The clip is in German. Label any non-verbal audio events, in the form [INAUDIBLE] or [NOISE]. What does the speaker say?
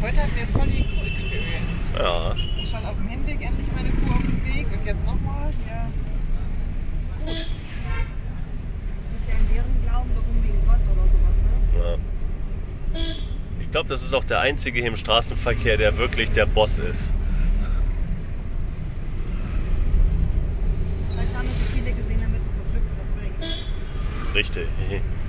Heute hatten wir voll die Kuh-Experience. Ja. Schon auf dem Hinweg endlich meine Kuh auf dem Weg und jetzt nochmal. Ja. Das ist ja in deren Glauben doch irgendwie Gott oder sowas, ne? ja. Ich glaube, das ist auch der einzige hier im Straßenverkehr, der wirklich der Boss ist. Vielleicht haben wir so viele gesehen, damit uns das Glück verbringt. Richtig. [LAUGHS]